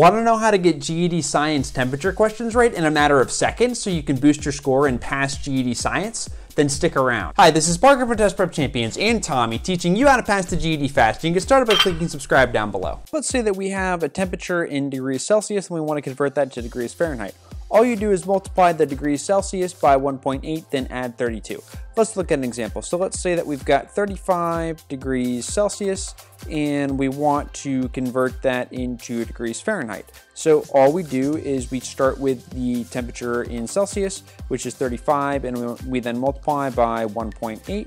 Want to know how to get GED Science temperature questions right in a matter of seconds so you can boost your score and pass GED Science? Then stick around. Hi, this is Parker from Test Prep Champions and Tommy teaching you how to pass the GED fast. You can get started by clicking subscribe down below. Let's say that we have a temperature in degrees Celsius and we want to convert that to degrees Fahrenheit. All you do is multiply the degrees Celsius by 1.8, then add 32. Let's look at an example. So let's say that we've got 35 degrees Celsius and we want to convert that into degrees Fahrenheit. So all we do is we start with the temperature in Celsius, which is 35, and we, then multiply by 1.8,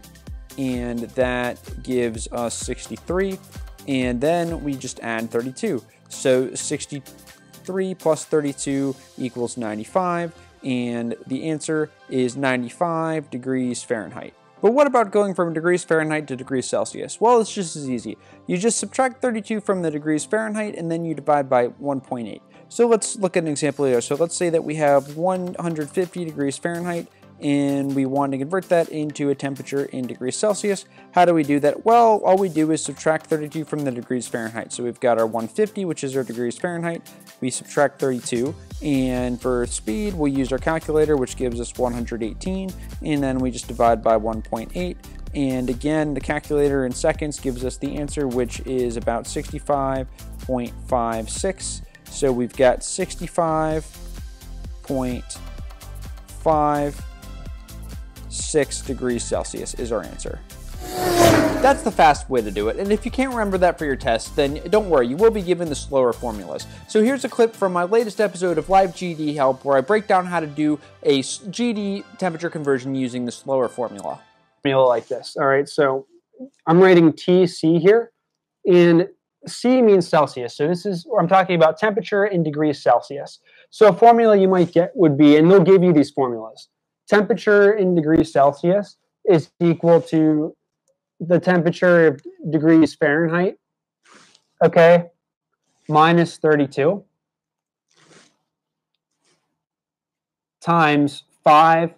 and that gives us 63, and then we just add 32. So 63 3 plus 32 equals 95, and the answer is 95 degrees Fahrenheit. But what about going from degrees Fahrenheit to degrees Celsius? Well, it's just as easy. You just subtract 32 from the degrees Fahrenheit and then you divide by 1.8. So let's look at an example here. So let's say that we have 150 degrees Fahrenheit and we want to convert that into a temperature in degrees Celsius. How do we do that? Well, all we do is subtract 32 from the degrees Fahrenheit. So we've got our 150, which is our degrees Fahrenheit. We subtract 32, and for speed, we'll use our calculator, which gives us 118, and then we just divide by 1.8. And again, the calculator in seconds gives us the answer, which is about 65.56. So we've got 65.5 6 degrees Celsius is our answer. That's the fast way to do it, and if you can't remember that for your test, then don't worry, you will be given the slower formulas. So here's a clip from my latest episode of Live GED Help where I break down how to do a GED temperature conversion using the slower formula. Formula like this, all right? So I'm writing TC here, and C means Celsius. So this is, I'm talking about temperature in degrees Celsius. So a formula you might get would be, and they'll give you these formulas temperature in degrees Celsius is equal to the temperature of degrees Fahrenheit, okay, minus 32 times 5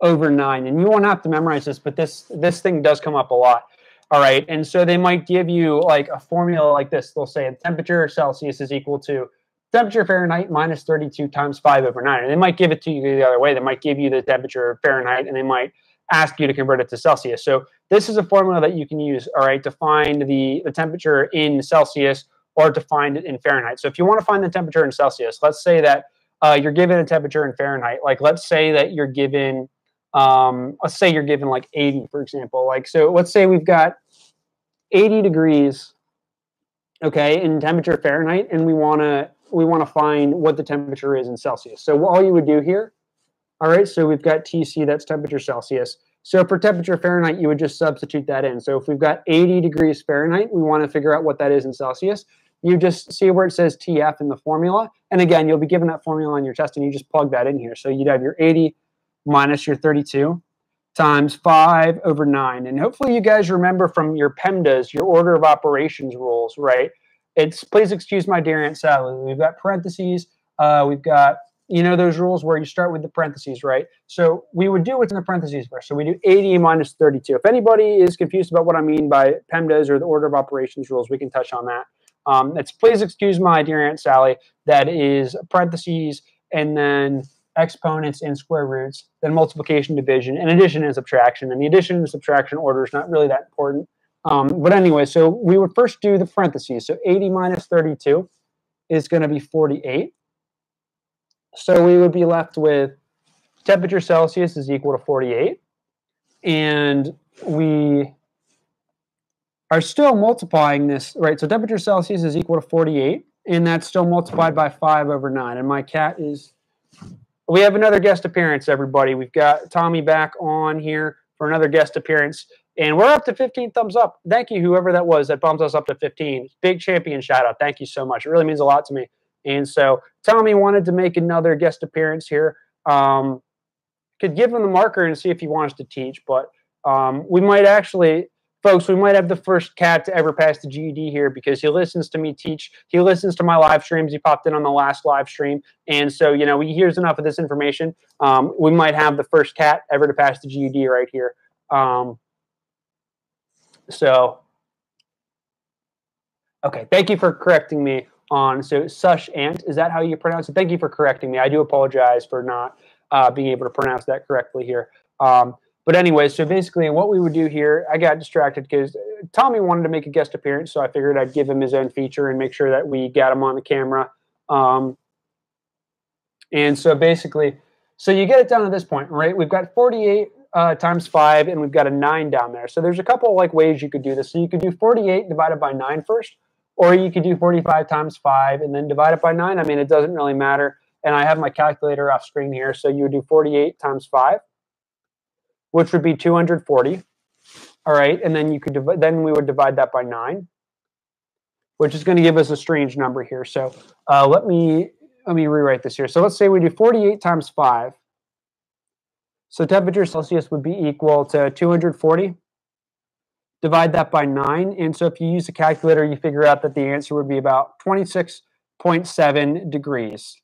over 9. And you won't have to memorize this, but this, this thing does come up a lot. All right, and so they might give you like a formula like this. They'll say the temperature Celsius is equal to temperature Fahrenheit minus 32 times 5 over 9. And they might give it to you the other way. They might give you the temperature Fahrenheit and they might ask you to convert it to Celsius. So this is a formula that you can use, all right, to find the, the temperature in Celsius or to find it in Fahrenheit. So if you want to find the temperature in Celsius, let's say that uh, you're given a temperature in Fahrenheit. Like let's say that you're given, um, let's say you're given like 80, for example. Like so, let's say we've got 80 degrees, okay, in temperature Fahrenheit, and we want to we want to find what the temperature is in Celsius. So all you would do here, all right, so we've got TC, that's temperature Celsius. So for temperature Fahrenheit, you would just substitute that in. So if we've got 80 degrees Fahrenheit, we want to figure out what that is in Celsius. You just see where it says TF in the formula. And again, you'll be given that formula on your test and you just plug that in here. So you'd have your 80 minus your 32 times 5 over 9. And hopefully you guys remember from your PEMDAS, your order of operations rules, right? it's please excuse my dear Aunt Sally. We've got parentheses. Uh, we've got you know those rules where you start with the parentheses, right? So we would do what's in the parentheses first. So we do 80 minus 32. If anybody is confused about what I mean by PEMDAS or the order of operations rules, we can touch on that. Um, it's please excuse my dear Aunt Sally. That is parentheses and then exponents and square roots, then multiplication, division, and addition and subtraction. And the addition and subtraction order is not really that important. Um, but anyway, so we would first do the parentheses. So 80 minus 32 is going to be 48. So we would be left with temperature Celsius is equal to 48. And we are still multiplying this, right? So temperature Celsius is equal to 48. And that's still multiplied by 5 over 9. And my cat is... We have another guest appearance, everybody. We've got Tommy back on here for another guest appearance. And we're up to 15 thumbs up. Thank you, whoever that was that bumps us up to 15. Big champion shout out. Thank you so much. It really means a lot to me. And so Tommy wanted to make another guest appearance here. Um, could give him the marker and see if he wants to teach, but um, we might actually, folks, we might have the first cat to ever pass the GED here because he listens to me teach. He listens to my live streams. He popped in on the last live stream. And so, you know, he hears enough of this information. Um, we might have the first cat ever to pass the GED right here. Um, so, okay, thank you for correcting me on. So Sushant, is that how you pronounce it? Thank you for correcting me. I do apologize for not uh, being able to pronounce that correctly here. Um, but anyway, so basically what we would do here, I got distracted because Tommy wanted to make a guest appearance, so I figured I'd give him his own feature and make sure that we got him on the camera. Um, and so basically, so you get it down to this point, right? We've got 48 uh, times 5, and we've got a 9 down there. So there's a couple like ways you could do this. So you could do 48 divided by 9 first, or you could do 45 times 5 and then divide it by 9. I mean, it doesn't really matter. And I have my calculator off screen here. So you would do 48 times 5, which would be 240. All right, and then you could then we would divide that by 9, which is going to give us a strange number here. So uh, let me let me rewrite this here. So let's say we do 48 times 5. So temperature Celsius would be equal to 240 divide that by 9. And so if you use a calculator, you figure out that the answer would be about 26.7 degrees.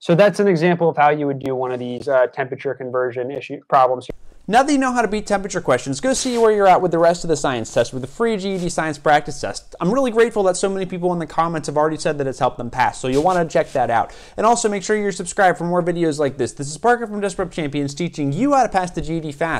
So that's an example of how you would do one of these uh, temperature conversion issue problems. Now that you know how to beat temperature questions, go see where you're at with the rest of the science test with the free GED science practice test. I'm really grateful that so many people in the comments have already said that it's helped them pass, so you'll want to check that out. And also make sure you're subscribed for more videos like this. This is Parker from Prep Champions teaching you how to pass the GED fast.